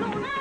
走啦